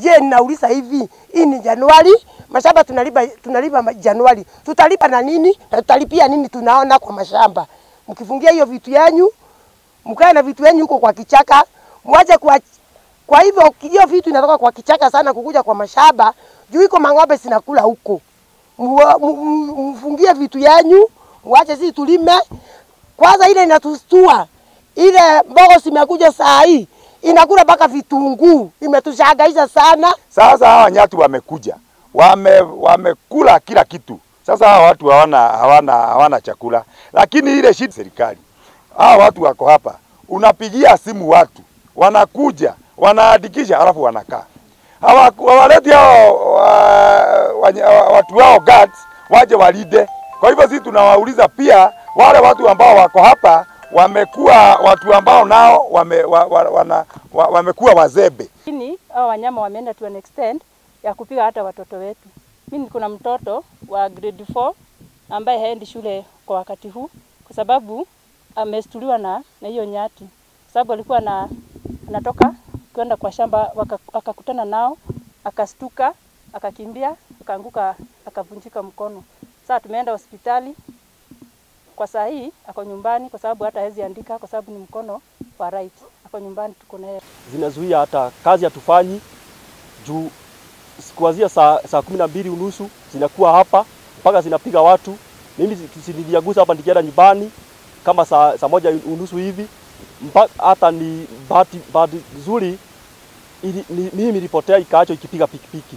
Je, ninauliza hivi, hii ni Januari, mashamba tunalipa tunalipa Januari, tutalipa na nini na tutalipia nini? Tunaona kwa mashamba. Mkifungia hiyo vitu yanyu, mkae na vitu yenu huko kwa kichaka, mwache kwa kwa hivyo hiyo vitu inatoka kwa kichaka sana kukuja kwa mashamba, juu iko mang'ombe sinakula huko. Mfungie vitu yanyu, mwache sisi tulime. Kwanza ile inatustua, ile mbogo simekuja saa hii inakula mpaka vitunguu, imetushangaisha sana. Sasa hawa nyati wamekuja, wame wamekula kila kitu. Sasa hawa watu hawana hawana hawana chakula, lakini ile shida serikali, hawa watu wako hapa, unapigia simu watu. Wanakuja, wanaandikisha, alafu wanakaa. Hawa hawaleti hao wa- watu wao guards waje walide. Kwa hivyo sisi tunawauliza pia wale watu ambao wako hapa wamekuwa watu ambao nao wame, wa, wa, wana, wa, wamekuwa wazebe. Lakini hao wanyama wameenda to an extent ya kupiga hata watoto wetu. Mimi kuna mtoto wa grade 4 ambaye haendi shule kwa wakati huu kwa sababu amestuliwa na na hiyo nyati. Kwa sababu alikuwa na anatoka kwenda kwa shamba akakutana nao akastuka akakimbia akaanguka akavunjika mkono. Sasa tumeenda hospitali kwa saa hii ako nyumbani kwa sababu hata hawezi andika kwa sababu ni mkono wa right. Ako nyumbani tuko naye. zinazuia hata kazi hatufanyi juu kuanzia saa, saa kumi na mbili unusu zinakuwa hapa mpaka zinapiga watu. Mimi zinijiagusa hapa nikienda nyumbani kama saa, saa moja unusu hivi mpaka hata ni bahati nzuri mimi nilipotea ikaacho ikipiga pikipiki